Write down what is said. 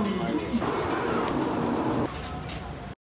Oh.